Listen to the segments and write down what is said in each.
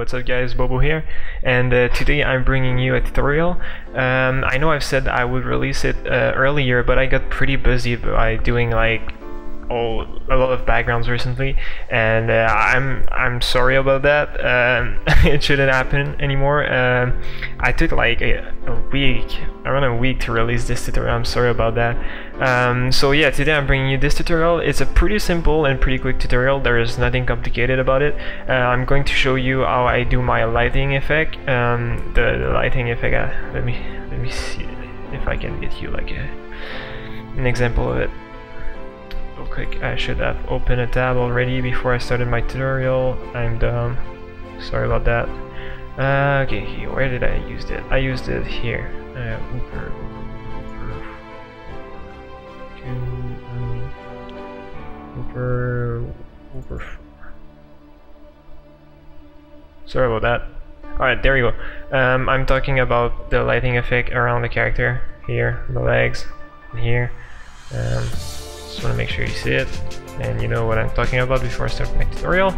what's up guys, Bobo here, and uh, today I'm bringing you a tutorial. Um, I know I've said I would release it uh, earlier, but I got pretty busy by doing like all, a lot of backgrounds recently, and uh, I'm I'm sorry about that. Um, it shouldn't happen anymore. Um, I took like a, a, week, around a week to release this tutorial. I'm sorry about that. Um, so yeah, today I'm bringing you this tutorial. It's a pretty simple and pretty quick tutorial. There is nothing complicated about it. Uh, I'm going to show you how I do my lighting effect. Um, the, the, lighting effect. Uh, let me let me see if I can get you like a, an example of it quick. I should have opened a tab already before I started my tutorial. I'm dumb. Sorry about that. Uh, okay, where did I use it? I used it here. Uh, Uber, Uber, Uber, Sorry about that. Alright, there you go. Um, I'm talking about the lighting effect around the character here, the legs, here. Um, just want to make sure you see it and you know what I'm talking about before I start my tutorial.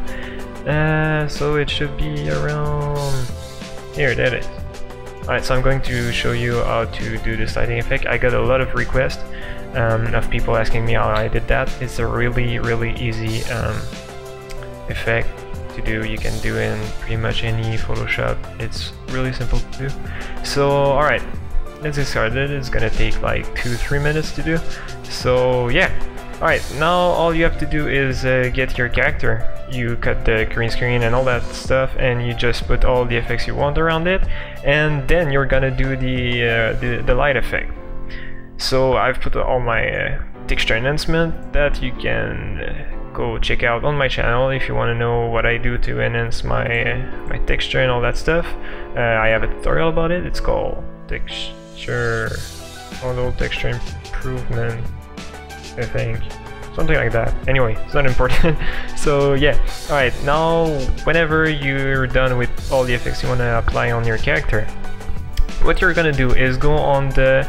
Uh, so it should be around here, that is. Alright, so I'm going to show you how to do this lighting effect. I got a lot of requests um, of people asking me how I did that. It's a really, really easy um, effect to do. You can do in pretty much any Photoshop. It's really simple to do. So, alright, let's get started. It's gonna take like 2-3 minutes to do. So yeah. Alright, now all you have to do is uh, get your character. You cut the green screen and all that stuff and you just put all the effects you want around it and then you're gonna do the, uh, the, the, light effect. So I've put all my uh, texture enhancement that you can uh, go check out on my channel if you want to know what I do to enhance my, uh, my texture and all that stuff. Uh, I have a tutorial about it, it's called texture texture, model texture improvement, I think. Something like that. Anyway, it's not important. so yeah, alright, now whenever you're done with all the effects you want to apply on your character, what you're gonna do is go on the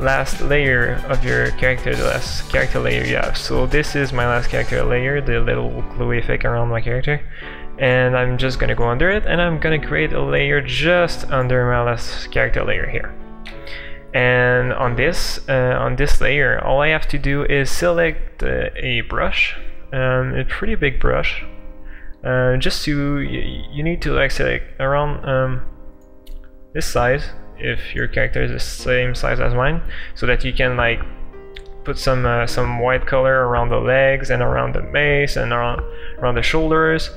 last layer of your character, the last character layer you have. So this is my last character layer, the little glowy effect around my character. And I'm just gonna go under it and I'm gonna create a layer just under my last character layer here and on this uh, on this layer all I have to do is select uh, a brush um, a pretty big brush uh, just to you need to like select around um, this size if your character is the same size as mine so that you can like put some uh, some white color around the legs and around the base and around around the shoulders.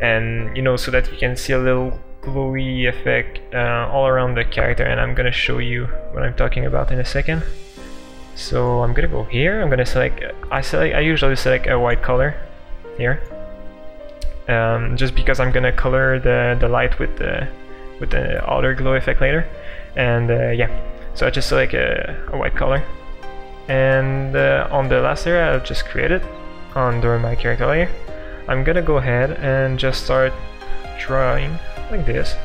And you know so that you can see a little glowy effect uh, all around the character and I'm gonna show you what I'm talking about in a second. So I'm gonna go here, I'm gonna select, I select, I usually select a white color here. Um, just because I'm gonna color the, the light with the with the other glow effect later. And uh, yeah, so I just select a, a white color. And uh, on the last layer I've just created under my character layer, I'm gonna go ahead and just start drawing like this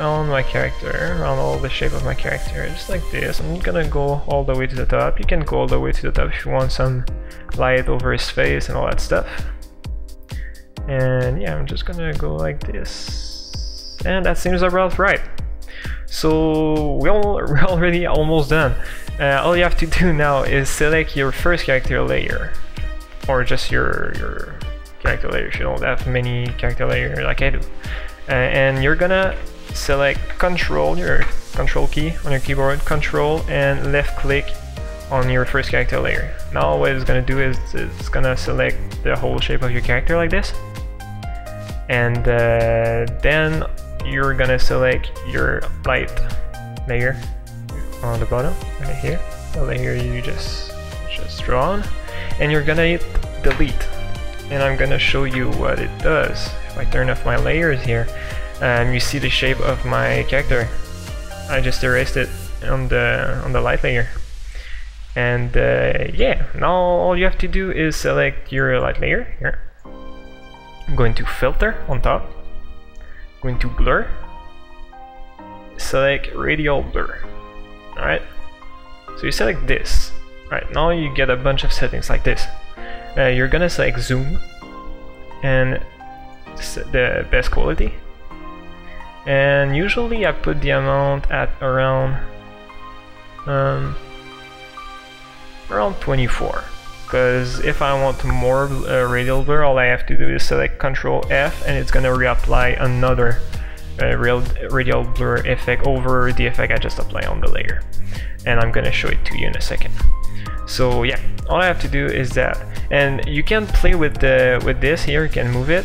on my character, on all the shape of my character, just like this. I'm gonna go all the way to the top. You can go all the way to the top if you want some light over his face and all that stuff. And yeah, I'm just gonna go like this. And that seems about right. So we're already almost done. Uh, all you have to do now is select your first character layer. Or just your, your character layers. You don't have many character layers like I do. Uh, and you're gonna select control, your control key on your keyboard, control and left click on your first character layer. Now what it's gonna do is it's gonna select the whole shape of your character like this. And uh, then you're gonna select your light layer on the bottom, right here. The layer you just just draw on. And you're gonna hit delete and I'm gonna show you what it does. If I turn off my layers here, um, you see the shape of my character. I just erased it on the on the light layer. And uh, yeah, now all you have to do is select your light layer here. I'm going to filter on top. I'm going to blur. Select radial blur. Alright. So you select this. Alright, now you get a bunch of settings like this uh, you're gonna select zoom and the best quality. And usually I put the amount at around um, around 24 because if I want more uh, radial blur all I have to do is select Control F and it's gonna reapply another uh, real radial blur effect over the effect I just applied on the layer. And I'm gonna show it to you in a second. So yeah all I have to do is that. And you can play with the with this here you can move it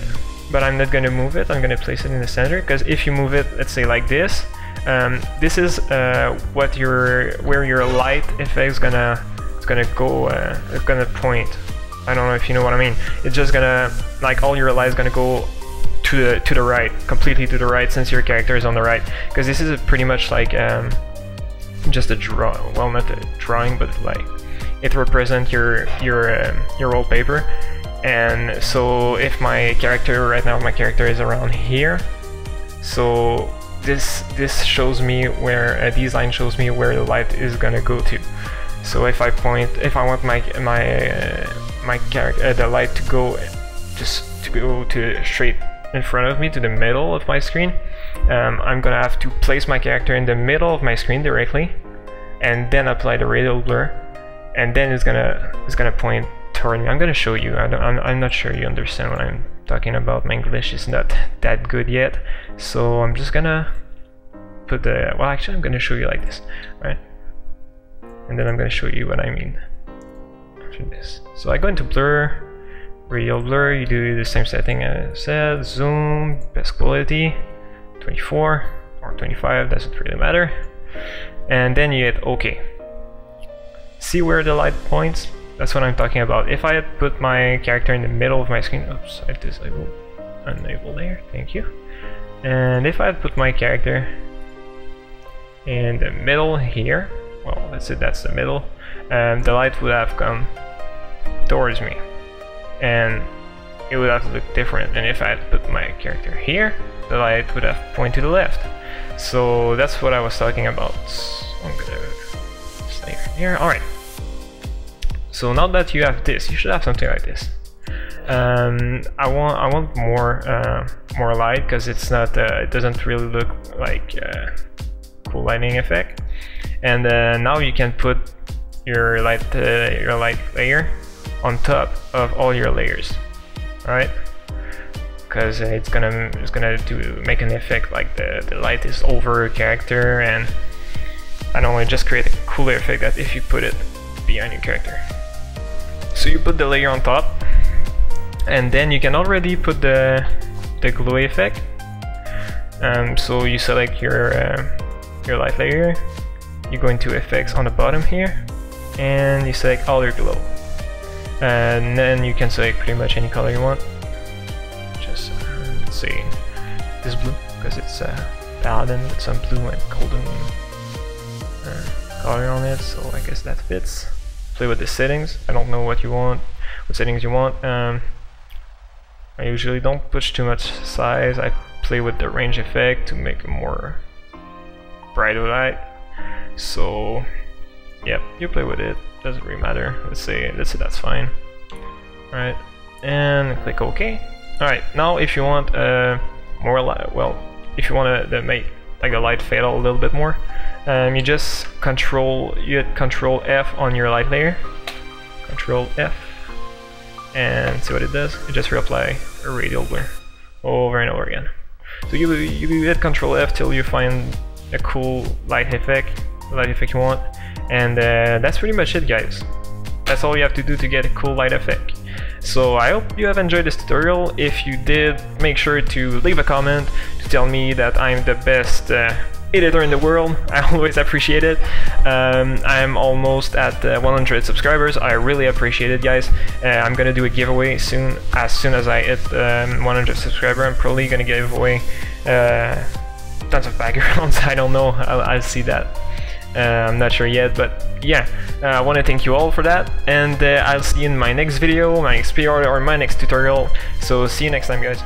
but I'm not gonna move it. I'm gonna place it in the center because if you move it let's say like this um, this is uh, what your where your light effect is gonna is gonna go uh, it's gonna point. I don't know if you know what I mean. It's just gonna like all your light is gonna go to the to the right completely to the right since your character is on the right. Because this is pretty much like um, just a draw well not a drawing but like it represents your your um, your wallpaper. And so if my character right now my character is around here so this this shows me where uh, these line shows me where the light is gonna go to. So if I point if I want my my uh, my character uh, the light to go just to go to straight in front of me to the middle of my screen um, I'm gonna have to place my character in the middle of my screen directly and then apply the radial blur and then it's gonna it's gonna point toward me. I'm gonna show you. I am I'm not sure you understand what I'm talking about. My English is not that good yet. So I'm just gonna put the well actually I'm gonna show you like this right? And then I'm gonna show you what I mean after this. So I go into blur radial blur. You do the same setting I said. Zoom best quality 24 or 25 doesn't really matter. And then you hit OK see where the light points that's what I'm talking about. If I had put my character in the middle of my screen, oops, I disabled, enable there, thank you. And if I had put my character in the middle here, well, let's say that's the middle, um, the light would have come towards me. And it would have looked different. And if I had put my character here, the light would have pointed to the left. So that's what I was talking about. I'm gonna stay here. Alright. So now that you have this, you should have something like this. Um, I want I want more uh, more light because it's not uh, it doesn't really look like uh, cool lighting effect. And now you can put your light uh, your light layer on top of all your layers, right? Because it's gonna it's gonna do make an effect like the the light is over a character and I don't just create a cooler effect that if you put it behind your character. So you put the layer on top, and then you can already put the the glow effect. Um, so you select your uh, your light layer, you go into effects on the bottom here, and you select outer glow. And then you can select pretty much any color you want. Just uh, let's say this blue because it's uh, paladin with some blue and golden uh, color on it, so I guess that fits play with the settings. I don't know what you want, what settings you want. Um, I usually don't push too much size. I play with the range effect to make it more brighter light. So, yeah, you play with it. Doesn't really matter. Let's say, let's say that's fine. Alright, and click OK. Alright, now if you want uh, more light, well, if you want to make like the light fade out a little bit more, um, you just control you hit control F on your light layer. Control F. And see what it does? It just reapply a radial blur over and over again. So you, you hit control F till you find a cool light effect light effect you want. And uh, that's pretty much it guys. That's all you have to do to get a cool light effect so I hope you have enjoyed this tutorial. If you did, make sure to leave a comment to tell me that I'm the best uh, editor in the world. I always appreciate it. Um, I'm almost at uh, 100 subscribers. I really appreciate it, guys. Uh, I'm gonna do a giveaway soon. As soon as I hit um, 100 subscriber, I'm probably gonna give away uh, tons of backgrounds. I don't know. I'll, I'll see that. Uh, I'm not sure yet, but yeah, uh, I want to thank you all for that, and uh, I'll see you in my next video, my next PR, or my next tutorial. So see you next time, guys.